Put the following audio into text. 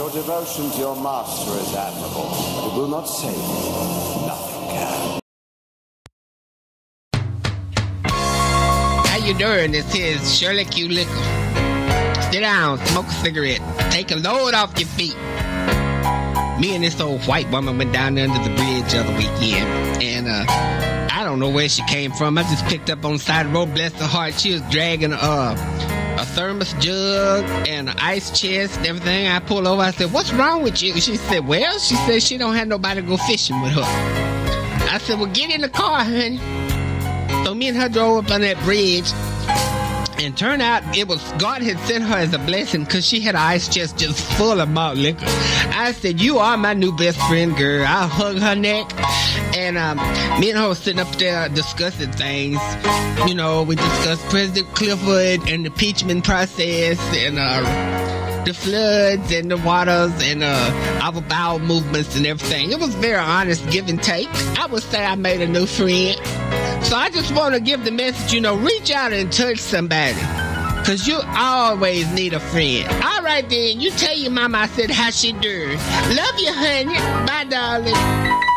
Your devotion to your master is admirable, but it will not save you. Nothing can. How you doing? This is Shirley Q. Liquor. Sit down, smoke a cigarette, take a load off your feet. Me and this old white woman went down under the bridge the other weekend, and uh, I don't know where she came from. I just picked up on the side of the road, bless her heart. She was dragging uh, a thermos jug and an ice chest and everything. I pulled over. I said, "What's wrong with you?" She said, "Well," she said she don't have nobody to go fishing with her. I said, "Well, get in the car, honey." So me and her drove up on that bridge. And turned out it was God had sent her as a blessing because she had ice chest just full of malt liquor. I said, You are my new best friend, girl. I hug her neck. And um, me and her were sitting up there discussing things. You know, we discussed President Clifford and the impeachment process and uh, the floods and the waters and uh, our bowel movements and everything. It was very honest give and take. I would say I made a new friend. So I just want to give the message, you know, reach out and touch somebody. Cause you always need a friend. All right then, you tell your mama I said how she do. Love you, honey. Bye, darling.